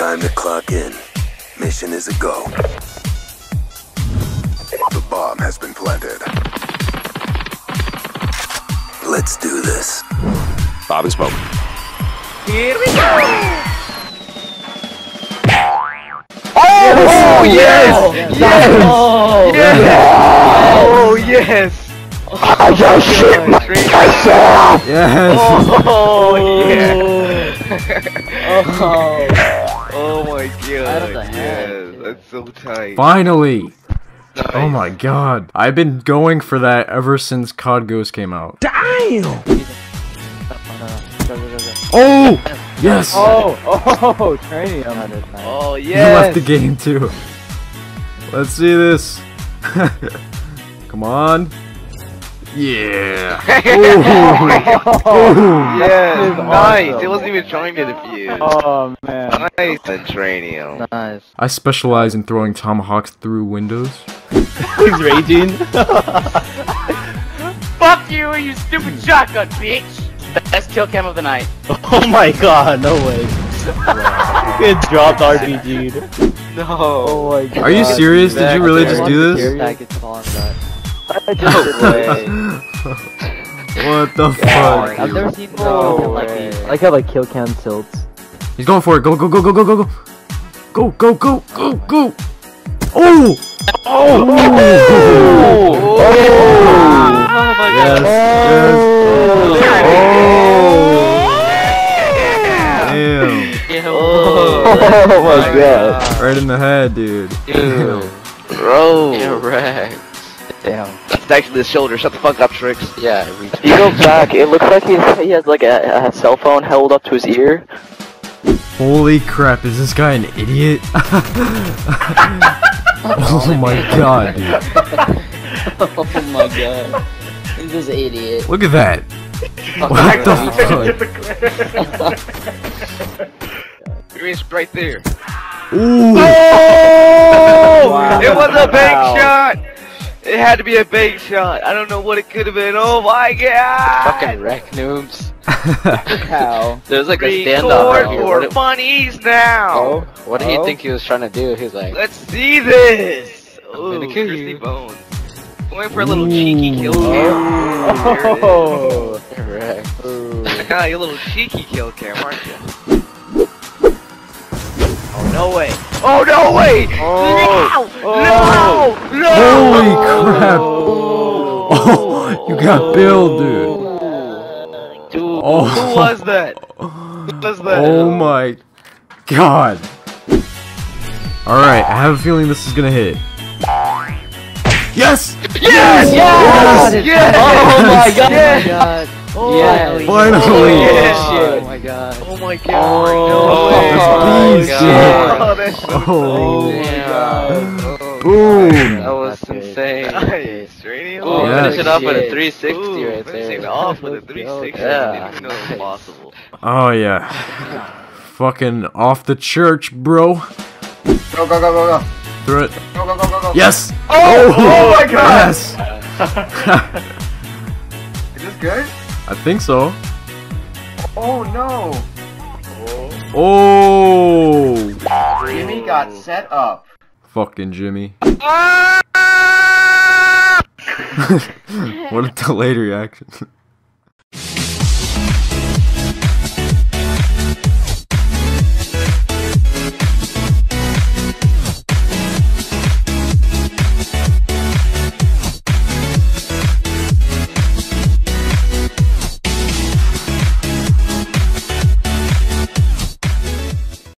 Time to clock in. Mission is a go. The bomb has been planted. Let's do this. Bob and Smoke. Here we go! Oh, oh yes! Yes! Oh, Yes! oh yes! I just oh, shit myself! Yes. Oh, yeah! Oh, Oh my Out of the god, head, yes, that's so tight. Finally. Nice. Oh my god. I've been going for that ever since COD Ghost came out. go. Oh! Yes! Oh, oh, oh Tranium. Oh You yes! left the game too. Let's see this. Come on. Yeah. Ooh. Yes, nice! awesome. It wasn't even trying to defuse. Oh, man. Nice and Tranium. Nice. I specialize in throwing tomahawks through windows. He's raging. Fuck you, you stupid shotgun, bitch! Best kill cam of the night. oh my god, no way. It dropped RPG. Dude. No. Oh my god. Are you serious? Did you really just do this? I No way. What the fuck? I've never seen No no like way. these. I like how like kill cam tilts. He's going for it. Go, go, go, go, go, go, go. Go, go, go, go, go. Oh! Oh! Oh! Oh my Yes, yes. Oh! Damn. Oh, Oh my god. Right in the head, dude. Ew. Bro. Correct. Damn. That's actually the shoulder. Shut the fuck up, Tricks. Yeah, he You go back, it looks like he's, he has like a, a cell phone held up to his ear. Holy crap, is this guy an idiot? oh my god, dude. oh my god. He's an idiot. Look at that. What the fuck? Green's right there. Ooh! Oh! Wow. It was a bank Wow. shot! It had to be a bank shot. I don't know what it could have been. Oh my god! Fucking wreck noobs. How? There's like a standoff Record right here. for What, funnies now! oh, what do you Oh. think he was trying to do? He's like, Let's see this! Ooh, gonna kill crispy you. bones. Going for a little cheeky kill cam. Oh. wreck. Ah, you little cheeky kill cam, aren't you? Oh, no way. Oh, no way! Oh. No! Oh. No! No! Holy crap! Oh, you got Bill, dude. Dude, Oh. who was that? Who was that? Oh my god. Alright, I have a feeling this is gonna hit. Yes! Yes! Yes! Yes! Oh, oh my god. Yes! Oh Yeah, my finally. Yes. Oh my god. Oh my god! Oh, no way! that's Oh, beast, that's dude. so Oh, Yeah. boom! Oh oh oh that was insane. Nice, radio. Ooh, Yes. finish it off with a 360 Ooh, right finishing there. off with a Let's 360. Yeah. I didn't know it was possible. Oh yeah. Fucking off the church, bro. Go, go, go, go, go. Throw it. Go, go, go, go, go. Yes! Oh, oh my god! Yes! Is this good? I think so. Oh no! Oh! Jimmy got set up. Fucking Jimmy. what a delayed reaction.